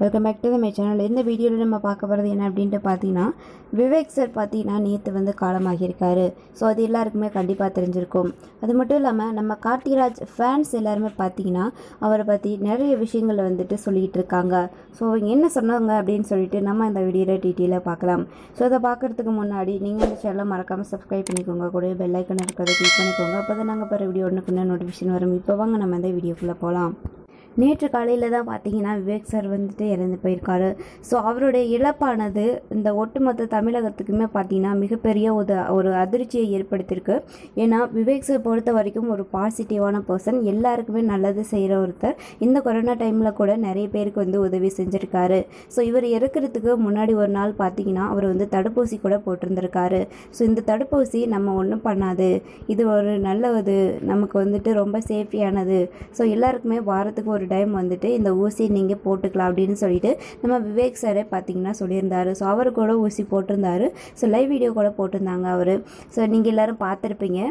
Welcome back to the my channel இந்த வீடியோவில் நம்ம பார்க்க போகிறது என்ன அப்படின்ட்டு பார்த்தீங்கன்னா விவேக் சார் பார்த்தீங்கன்னா நேற்று வந்து காலமாகியிருக்காரு. ஸோ அது எல்லாருக்குமே கண்டிப்பாக தெரிஞ்சிருக்கும். அது மட்டும் இல்லாமல் நம்ம கார்த்திராஜ் ஃபேன்ஸ் எல்லாருமே பார்த்தீங்கன்னா அவரை பற்றி நிறைய விஷயங்களை வந்துட்டு சொல்லிகிட்டு இருக்காங்க. ஸோ அவங்க என்ன சொன்னாங்க அப்படின்னு சொல்லிட்டு நம்ம இந்த வீடியோவில் டீட்டெயிலாக பார்க்கலாம். ஸோ அதை பார்க்குறதுக்கு முன்னாடி நீங்கள் இந்த சேனலை மறக்காமல் சப்ஸ்கிரைப் பண்ணிக்கோங்க. கூட பெல்லைக்கன் இருக்கிறத கிளிக் பண்ணிக்கோங்க. அப்போ தான் நாங்கள் பிற வீடியோ ஒன்றுக்குன்னு நோட்டிஃபிகேஷன் வரும். இப்போ வாங்க நம்ம இந்த வீடியோக்குள்ளே போகலாம் நேற்று காலையில் தான் பார்த்தீங்கன்னா விவேக் சார் வந்துட்டு இறந்து போயிருக்காரு. ஸோ அவருடைய இழப்பானது இந்த ஒட்டுமொத்த தமிழகத்துக்குமே பார்த்தீங்கன்னா மிகப்பெரிய ஒரு ஒரு அதிர்ச்சியை ஏற்படுத்தியிருக்கு. ஏன்னா விவேக் சார் பொறுத்த வரைக்கும் ஒரு பாசிட்டிவான பர்சன் எல்லாருக்குமே நல்லது செய்கிற ஒருத்தர். இந்த கொரோனா டைமில் கூட நிறைய பேருக்கு வந்து உதவி செஞ்சுருக்காரு. ஸோ இவர் இறக்கிறதுக்கு முன்னாடி ஒரு நாள் பார்த்தீங்கன்னா அவர் வந்து தடுப்பூசி கூட போட்டிருந்திருக்காரு. ஸோ இந்த தடுப்பூசி நம்ம ஒன்றும் பண்ணாது. இது ஒரு நல்லது நமக்கு வந்துட்டு ரொம்ப சேஃப்டியானது ஸோ எல்லாருக்குமே வாரத்துக்கு ஒரு ஒரு டைம் வந்துட்டு இந்த ஊசி நீங்கள் போட்டுக்கலாம் அப்படின்னு சொல்லிட்டு நம்ம விவேக் சாரே பார்த்தீங்கன்னா சொல்லியிருந்தார். ஸோ அவர் கூட ஊசி போட்டிருந்தாரு. ஸோ லைவ் வீடியோ கூட போட்டிருந்தாங்க அவர். ஸோ நீங்கள் எல்லோரும் பார்த்துருப்பீங்க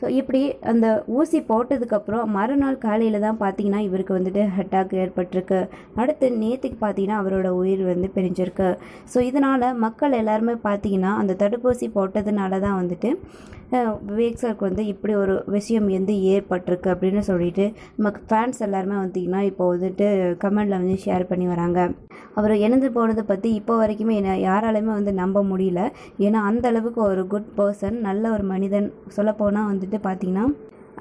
ஸோ இப்படி அந்த ஊசி போட்டதுக்கப்புறம் மறுநாள் காலையில் தான் பார்த்தீங்கன்னா இவருக்கு வந்துட்டு அட்டாக் ஏற்பட்டிருக்கு. அடுத்து நேற்றுக்கு பார்த்தீங்கன்னா அவரோட உயிர் வந்து பிரிஞ்சிருக்கு. ஸோ இதனால் மக்கள் எல்லாருமே பார்த்தீங்கன்னா அந்த தடுப்பூசி போட்டதுனால தான் வந்துட்டு விவேக் சாருக்கு வந்து இப்படி ஒரு விஷயம் வந்து ஏற்பட்டிருக்கு அப்படின்னு சொல்லிட்டு நமக்கு ஃபேன்ஸ் எல்லாருமே வந்தீங்கன்னா இப்போ வந்துட்டு கமெண்டில் வந்து ஷேர் பண்ணி வராங்க. அவர் இணைந்து போனதை பற்றி இப்போ வரைக்குமே என்ன யாராலையுமே வந்து நம்ப முடியல. ஏன்னா அந்த அளவுக்கு ஒரு குட் பர்சன் நல்ல ஒரு மனிதன். சொல்லப்போனால் வந்துட்டு பார்த்தீங்கன்னா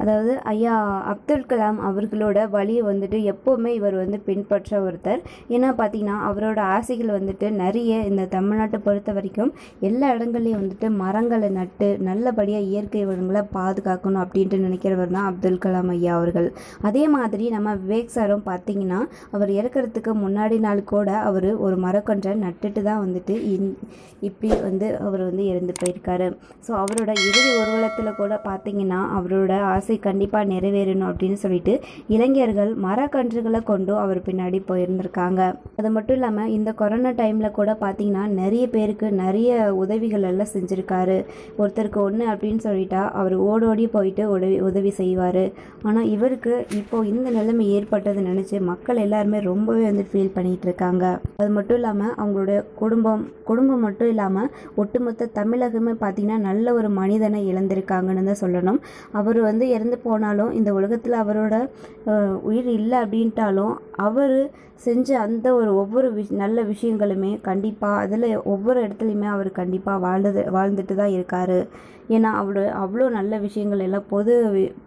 அதாவது ஐயா அப்துல் கலாம் அவர்களோட வழியை வந்துட்டு எப்போவுமே இவர் வந்து பின்பற்ற ஒருத்தர். ஏன்னா பார்த்தீங்கன்னா அவரோட ஆசைகள் வந்துட்டு நிறைய இந்த தமிழ்நாட்டை பொறுத்த வரைக்கும் எல்லா இடங்கள்லையும் வந்துட்டு மரங்களை நட்டு நல்லபடியாக இயற்கை வளங்களை பாதுகாக்கணும் அப்படின்ட்டு நினைக்கிறவர் தான் அப்துல் கலாம் ஐயா அவர்கள். அதே மாதிரி நம்ம விவேக் சாரும் பார்த்தீங்கன்னா அவர் இறக்கிறதுக்கு முன்னாடி நாள் கூட அவர் ஒரு மரக்கொன்றை நட்டுட்டு தான் வந்துட்டு இன் இப்படி வந்து அவர் வந்து இறந்து போயிருக்காரு. ஸோ அவரோட இறுதி ஊர்வலத்தில் கூட பார்த்தீங்கன்னா அவரோட ஆசை கண்டிப்பாக நிறைவேறணும் அப்படின்னு சொல்லிட்டு இளைஞர்கள் மரக்கன்றுகளை கொண்டு அவர் பின்னாடி போயிருந்திருக்காங்க. அது மட்டும் இல்லாமல் இந்த கொரோனா டைமில் கூட பார்த்தீங்கன்னா நிறைய பேருக்கு நிறைய உதவிகள் எல்லாம் செஞ்சுருக்காரு. ஒருத்தருக்கு ஒன்று அப்படின்னு சொல்லிட்டா அவர் ஓடோடி போயிட்டு உதவி உதவி செய்வார். ஆனால் இவருக்கு இப்போ இந்த நிலைமை ஏற்பட்டதை நினச்சி மக்கள் எல்லாருமே ரொம்பவே வந்து ஃபீல் பண்ணிகிட்டு இருக்காங்க. அது மட்டும் இல்லாமல் அவங்களுடைய குடும்பம் குடும்பம் மட்டும் இல்லாமல் ஒட்டுமொத்த தமிழகமே பார்த்தீங்கன்னா நல்ல ஒரு மனிதனை இழந்திருக்காங்கன்னு தான் சொல்லணும். அவர் வந்து இறந்து போனாலும் இந்த உலகத்தில் அவரோட உயிர் இல்லை அப்படின்ட்டாலும் அவர் செஞ்ச அந்த ஒரு ஒவ்வொரு விஷ் நல்ல விஷயங்களுமே கண்டிப்பாக அதில் ஒவ்வொரு இடத்துலையுமே அவர் கண்டிப்பாக வாழ்ந்தது வாழ்ந்துட்டு தான் இருக்கார். ஏன்னா அவரு அவ்வளோ நல்ல விஷயங்கள் எல்லாம் பொது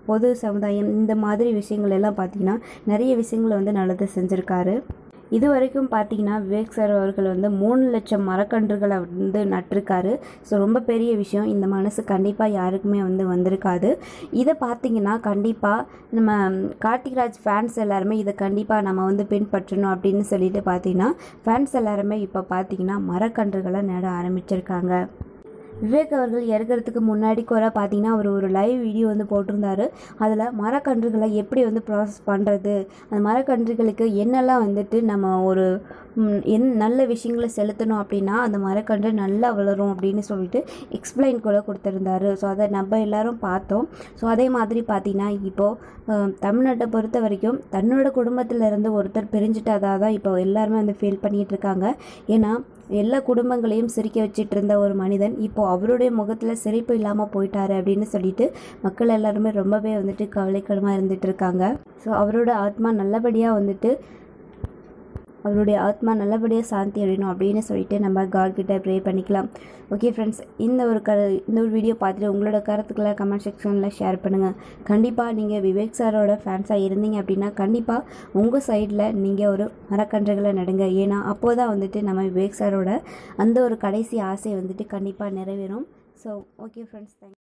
பொது சமுதாயம் இந்த மாதிரி விஷயங்கள் எல்லாம் பார்த்திங்கன்னா நிறைய விஷயங்களை வந்து நல்லது செஞ்சுருக்காரு. இது வரைக்கும் பார்த்தீங்கன்னா விவேக் சார் அவர்கள் வந்து மூணு லட்சம் மரக்கன்றுகளை வந்து நட்டிருக்காரு. ஸோ ரொம்ப பெரிய விஷயம். இந்த மனசு கண்டிப்பாக யாருக்குமே வந்து வந்திருக்காது. இதை பார்த்தீங்கன்னா கண்டிப்பாக நம்ம கார்த்திக்ராஜ் ஃபேன்ஸ் எல்லாருமே இதை கண்டிப்பாக நம்ம வந்து பின்பற்றணும் அப்படின்னு சொல்லிட்டு பார்த்தீங்கன்னா ஃபேன்ஸ் எல்லாருமே இப்போ பார்த்தீங்கன்னா மரக்கன்றுகளை நட ஆரம்பிச்சிருக்காங்க. விவேக் அவர்கள் இறக்கிறதுக்கு முன்னாடி கூட பார்த்தீங்கன்னா அவர் ஒரு லைவ் வீடியோ வந்து போட்டிருந்தாரு. அதில் மரக்கன்றுகளை எப்படி வந்து ப்ராசஸ் பண்ணுறது அந்த மரக்கன்றுகளுக்கு என்னெல்லாம் வந்துட்டு நம்ம ஒரு என் நல்ல விஷயங்களை செலுத்தணும் அப்படின்னா அந்த மரக்கன்று நல்லா வளரும் அப்படின்னு சொல்லிட்டு எக்ஸ்பிளைன் கூட கொடுத்துருந்தாரு. ஸோ அதை நம்ம எல்லாரும் பார்த்தோம். ஸோ அதே மாதிரி பார்த்தீங்கன்னா இப்போது தமிழ்நாட்டை பொறுத்த வரைக்கும் தன்னோட குடும்பத்தில் இருந்து ஒருத்தர் பிரிஞ்சுட்டாதா தான் இப்போ எல்லாருமே வந்து ஃபீல் பண்ணிகிட்டு இருக்காங்க. ஏன்னா எல்லா குடும்பங்களையும் சிரிக்க வச்சிட்டு இருந்த ஒரு மனிதன் இப்போ அவருடைய முகத்தில் சிரிப்பு இல்லாமல் போயிட்டாரு அப்படின்னு சொல்லிட்டு மக்கள் எல்லாருமே ரொம்பவே வந்துட்டு கவலைக்கிடமாக இருந்துட்டு இருக்காங்க ஸோ அவரோட ஆத்மா நல்லபடியாக வந்துட்டு அவருடைய ஆத்மா நல்லபடியாக சாந்தி அடையணும் அப்படின்னு சொல்லிட்டு நம்ம காட் கிட்டே ப்ரே பண்ணிக்கலாம். ஓகே ஃப்ரெண்ட்ஸ் இந்த ஒரு க இந்த ஒரு வீடியோ பார்த்துட்டு உங்களோட கருத்துக்களை கமெண்ட் செக்ஷனில் ஷேர் பண்ணுங்கள் கண்டிப்பாக நீங்கள் விவேக் சாரோட ஃபேன்ஸாக இருந்தீங்க அப்படின்னா கண்டிப்பாக உங்கள் சைடில் நீங்கள் ஒரு மரக்கன்றுகளை நடுங்க. ஏன்னா அப்போ தான் வந்துட்டு நம்ம விவேக் சாரோட அந்த ஒரு கடைசி ஆசை வந்துட்டு கண்டிப்பாக நிறைவேறும். So okay friends thank